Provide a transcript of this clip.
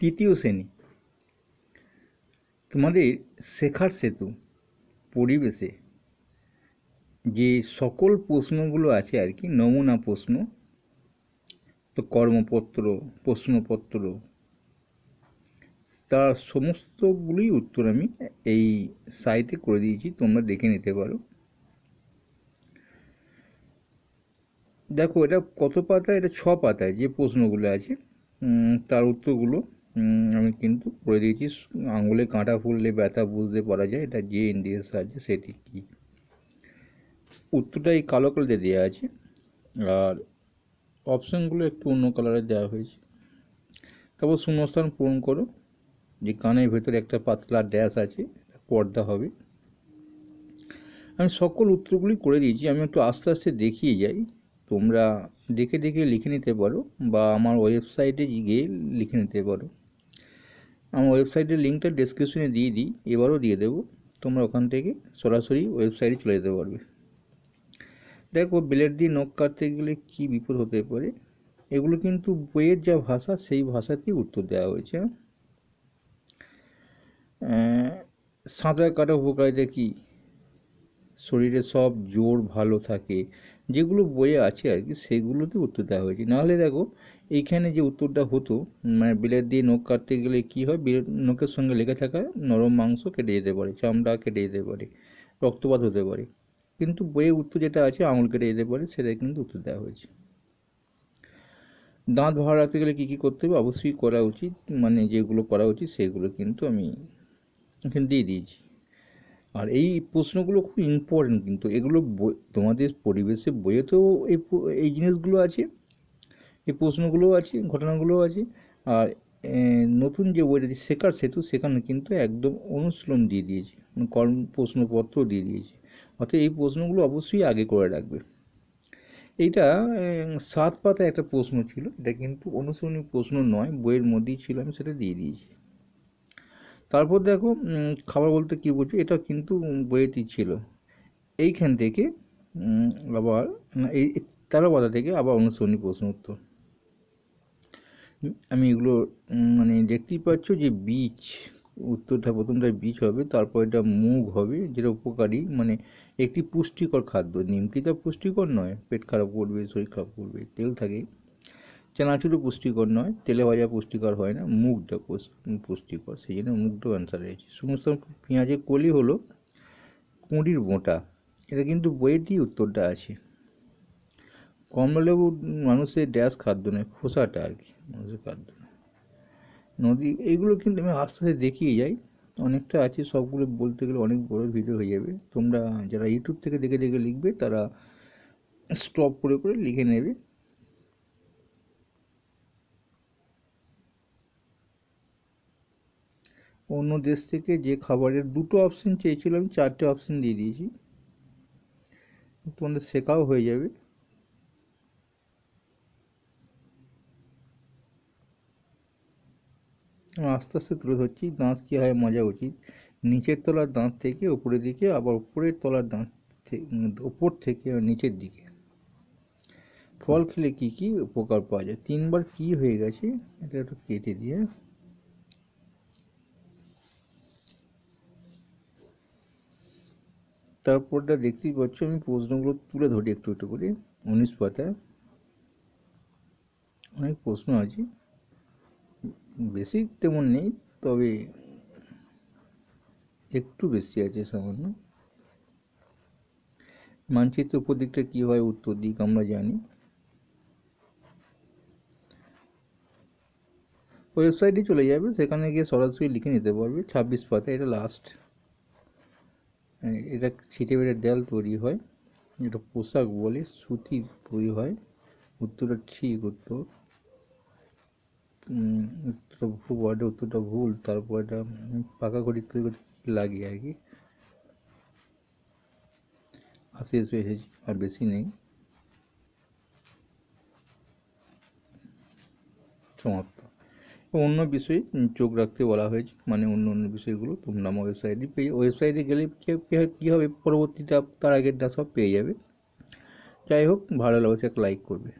তৃতীয় শ্রেণি। তোমাদের শেখার সেতু, পরিবেশে যে সকল প্রশ্নগুলো আছে আর কি, নমুনা প্রশ্ন, তো কর্মপত্র, প্রশ্নপত্র তার সমস্তগুলোই উত্তর আমি এই সাইটে করে দিয়েছি, তোমরা দেখে নিতে পারো। দেখো এটা কত পাতা এটা ছ পাতায় যে প্রশ্নগুলো আছে তার উত্তরগুলো আমি কিন্তু করে দিয়েছি, আঙুলে কাঁটা ফুললে ব্যথা বুঝতে পারা যায়, এটা যে ইন্ডিয়ার সাহায্যে সেটি কী? উত্তরটা এই কালো কালারে দেওয়া আছে, আর অপশানগুলো একটু অন্য কালারে দেওয়া হয়েছে। তারপর শূন্যস্থান পূরণ করো, যে কানের ভেতরে একটা পাতলা ড্যাশ আছে পর্দা হবে। আমি সকল উত্তরগুলি করে দিয়েছি, আমি একটু আস্তে আস্তে দেখিয়ে যাই। তোমরা দেখে দেখে লিখে নিতে পারো বা আমার ওয়েবসাইটে গিয়ে লিখে নিতে পারো। আমার ওয়েবসাইটের লিঙ্কটা ডেসক্রিপশনে দিয়ে দিই, এবারও দিয়ে দেবো। তোমরা ওখান থেকে সরাসরি ওয়েবসাইটে চলে যেতে পারবে। দেখো ব্লেড দিয়ে নখ কাটতে গেলে কী বিপদ হতে পারে? এগুলো কিন্তু বইয়ের যা ভাষা, সেই ভাষাতেই উত্তর দেওয়া হয়েছে। সাঁতার কাটা উপকারিতা কী? শরীরে সব জোর ভালো থাকে, যেগুলো বইয়ে আছে আর কি, সেগুলোতে উত্তর দেওয়া হয়েছে। নাহলে দেখো, এইখানে যে উত্তরটা হতো মানে বিলেট দিয়ে নখ কাটতে গেলে কী হয় বিলেট নখের সঙ্গে লেগে থাকা নরম মাংস কেটে যেতে পারে, চামড়া কেটে যেতে পারে, রক্তপাত হতে পারে। কিন্তু বইয়ের উত্তর যেটা আছে, আঙুল কেটে যেতে পারে সেটাই কিন্তু উত্তর দেওয়া হয়েছে। দাঁত ভালো রাখতে গেলে কী কী করতে হবে? অবশ্যই করা উচিত মানে যেগুলো করা উচিত, সেগুলো কিন্তু আমি এখানে দিয়ে দিয়েছি। আর এই প্রশ্নগুলো খুব ইম্পর্টেন্ট কিন্তু এগুলো তোমাদের পরিবেশে বইয়েতেও এই এই জিনিসগুলো আছে, এই প্রশ্নগুলোও আছে, ঘটনাগুলোও আছে, আর নতুন যে বইটা শেখার সেতু সেখানে কিন্তু একদম অনুশীলন দিয়ে দিয়েছে কর্ম প্রশ্নপত্র দিয়ে দিয়েছে অর্থাৎ এই প্রশ্নগুলো অবশ্যই আগে করে রাখবে। এইটা সাত পাতা একটা প্রশ্ন ছিল, এটা কিন্তু অনুশীলনী প্রশ্ন নয়, বইয়ের মধ্যেই ছিল, আমি সেটা দিয়ে দিয়েছি। তারপর দেখো খাবার বলতে কী বলছো? এটা কিন্তু বইয়েতেই ছিল। এইখান থেকে আবার এই তেরো পাতা থেকে আবার অনুসরণী প্রশ্ন উত্তর। আমি এগুলো মানে দেখতেই পাচ্ছ যে বীজ, উত্তরটা প্রথমটা বীজ হবে তারপর এটা মুগ হবে, যেটা উপকারী মানে একটি পুষ্টিকর খাদ্য। নিমকিটা পুষ্টিকর নয়, পেট খারাপ করবে, শরীর খারাপ করবে, তেল থাকে চানাচুরও পুষ্টিকর নয় তেলে ভাজা পুষ্টিকর হয় না, মুগটা পুষ্টিকর, সেই জন্য মুগটাও অ্যান্সার রয়েছে। সমস্ত পেঁয়াজের কলি হলো কুঁড়ির বোঁটা এটা কিন্তু বইয়েরই উত্তরটা আছে। কমলালেবু মানুষের ড্যাশ খাদ্য নয়, খোসাটা আর কি, মানুষের খাদ্য নদী এইগুলো কিন্তু আমি আস্তে আস্তে দেখিয়ে যাই, অনেকটা আছে, সবগুলো বলতে গেলে অনেক বড় ভিডিও হয়ে যাবে। তোমরা যারা ইউটিউব থেকে দেখে দেখে লিখবে, তারা স্টপ করে করে লিখে নেবে। অন্য দেশ থেকে যে খাবারের দুটো অপশান চেয়েছিল, আমি চারটে অপশান দিয়ে দিয়েছি। তোমাদের শেখাও হয়ে যাবে। আস্তে আস্তে তুলে ধরছি, দাঁত কী হয় মজা উচিত। নিচের তলার দাঁত থেকে উপরের দিকে, আবার উপরের তলার দাঁত উপর থেকে নিচের দিকে। ফল খেলে কি কি উপকার পাওয়া যায়? তিনবার কি হয়ে গেছে? এটা একটু কেটে দিয়ে তারপরটা দেখতেই পাচ্ছ, আমি প্রশ্নগুলো তুলে ধরি একটু একটু করে। উনিশ পাতায়। অনেক প্রশ্ন আছে। বেশি তেমন নেই, তবে একটু বেশি আছে সামান্য। মানচিত্র উপর দিকটা কী হয়, উত্তর দিক আমরা জানি। ওয়েবসাইটে চলে যাবে, সেখানে গিয়ে সরাসরি লিখে নিতে পারবে। ছাব্বিশ পাতা এটা লাস্ট এটা ছিটে বেড়ে দেয়াল তৈরি হয়, এটা পোশাক বলে সুতি তৈরি হয়, উত্তরটা ঠিক উত্তর উত্তরটা ভুল ওয়ার্ডে উত্তরটা ভুল, তারপর এটা পাকা ঘড়ি তৈরি করতে লাগে আর কি। আশি এসে এসেছি আর বেশি নেই। সমাপ্ত। অন্য বিষয়ে চোখ রাখতে বলা হয়েছে মানে অন্য অন্য বিষয়গুলো তোমরা আমার ওয়েবসাইটে পেয়ে ওয়েবসাইটে গেলে কী হবে? পরবর্তীটা তার আগেরটা সব পেয়ে যাবে। যাই হোক, ভালো লাগছে একটা লাইক করবে।